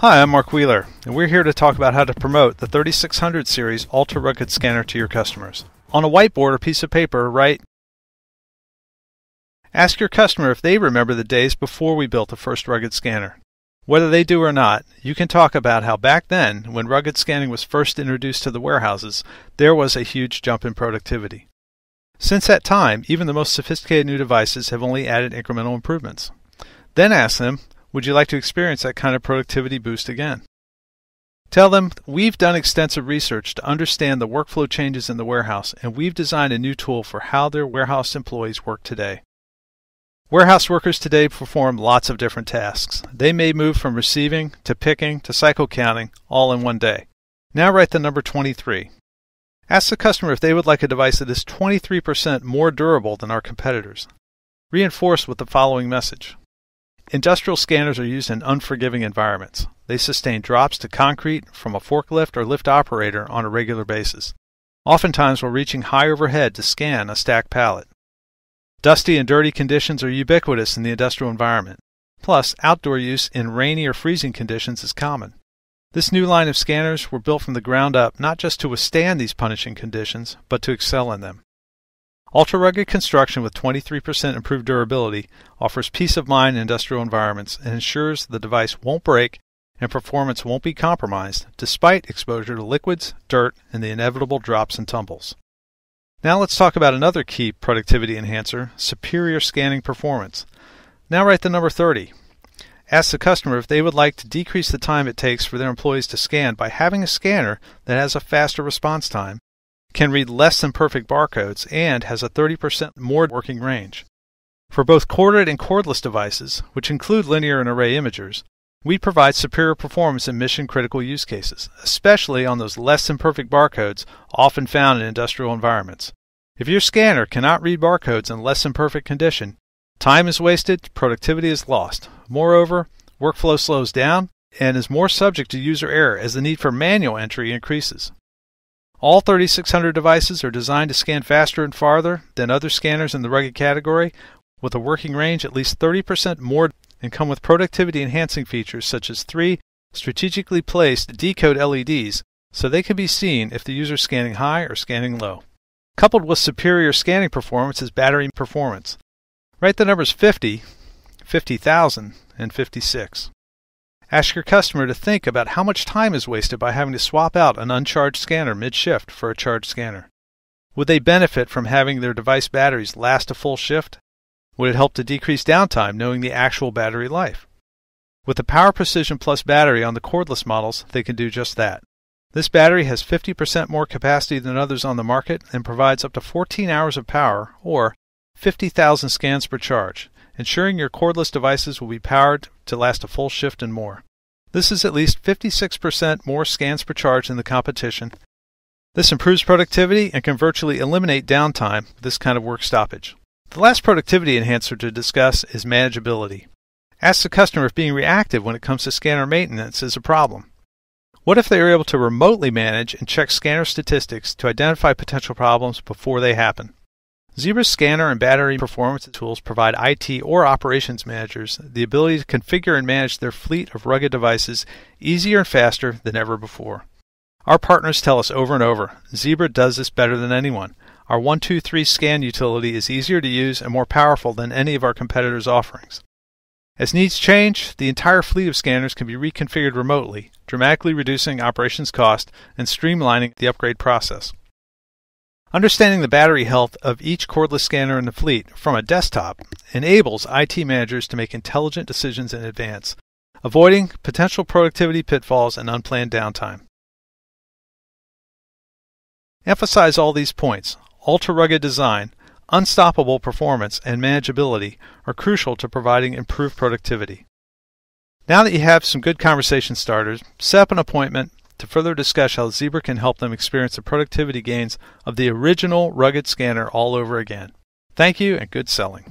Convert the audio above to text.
Hi, I'm Mark Wheeler, and we're here to talk about how to promote the 3600 series ultra rugged scanner to your customers. On a whiteboard or piece of paper, write Ask your customer if they remember the days before we built the first rugged scanner. Whether they do or not, you can talk about how back then, when rugged scanning was first introduced to the warehouses, there was a huge jump in productivity. Since that time, even the most sophisticated new devices have only added incremental improvements. Then ask them would you like to experience that kind of productivity boost again? Tell them we've done extensive research to understand the workflow changes in the warehouse, and we've designed a new tool for how their warehouse employees work today. Warehouse workers today perform lots of different tasks. They may move from receiving to picking to cycle counting all in one day. Now write the number 23. Ask the customer if they would like a device that is 23% more durable than our competitors. Reinforce with the following message Industrial scanners are used in unforgiving environments. They sustain drops to concrete from a forklift or lift operator on a regular basis, oftentimes while reaching high overhead to scan a stacked pallet. Dusty and dirty conditions are ubiquitous in the industrial environment. Plus, outdoor use in rainy or freezing conditions is common. This new line of scanners were built from the ground up not just to withstand these punishing conditions, but to excel in them. Ultra rugged construction with 23% improved durability offers peace of mind in industrial environments and ensures the device won't break and performance won't be compromised despite exposure to liquids, dirt, and the inevitable drops and tumbles. Now let's talk about another key productivity enhancer, superior scanning performance. Now write the number 30. Ask the customer if they would like to decrease the time it takes for their employees to scan by having a scanner that has a faster response time can read less than perfect barcodes, and has a 30% more working range. For both corded and cordless devices, which include linear and array imagers, we provide superior performance in mission critical use cases, especially on those less than perfect barcodes often found in industrial environments. If your scanner cannot read barcodes in less than perfect condition, time is wasted, productivity is lost. Moreover, workflow slows down and is more subject to user error as the need for manual entry increases. All 3600 devices are designed to scan faster and farther than other scanners in the rugged category, with a working range at least 30% more, and come with productivity enhancing features such as three strategically placed decode LEDs so they can be seen if the user is scanning high or scanning low. Coupled with superior scanning performance is battery performance. Write the numbers 50, 50,000, and 56. Ask your customer to think about how much time is wasted by having to swap out an uncharged scanner mid shift for a charged scanner. Would they benefit from having their device batteries last a full shift? Would it help to decrease downtime knowing the actual battery life? With the Power Precision Plus battery on the cordless models, they can do just that. This battery has 50% more capacity than others on the market and provides up to 14 hours of power, or 50,000 scans per charge, ensuring your cordless devices will be powered to last a full shift and more. This is at least 56% more scans per charge than the competition. This improves productivity and can virtually eliminate downtime with this kind of work stoppage. The last productivity enhancer to discuss is manageability. Ask the customer if being reactive when it comes to scanner maintenance is a problem. What if they are able to remotely manage and check scanner statistics to identify potential problems before they happen? Zebra's scanner and battery performance tools provide IT or operations managers the ability to configure and manage their fleet of rugged devices easier and faster than ever before. Our partners tell us over and over Zebra does this better than anyone. Our 123 scan utility is easier to use and more powerful than any of our competitors' offerings. As needs change, the entire fleet of scanners can be reconfigured remotely, dramatically reducing operations cost and streamlining the upgrade process. Understanding the battery health of each cordless scanner in the fleet from a desktop enables IT managers to make intelligent decisions in advance, avoiding potential productivity pitfalls and unplanned downtime. Emphasize all these points. Ultra rugged design, unstoppable performance, and manageability are crucial to providing improved productivity. Now that you have some good conversation starters, set up an appointment to further discuss how Zebra can help them experience the productivity gains of the original rugged scanner all over again. Thank you and good selling.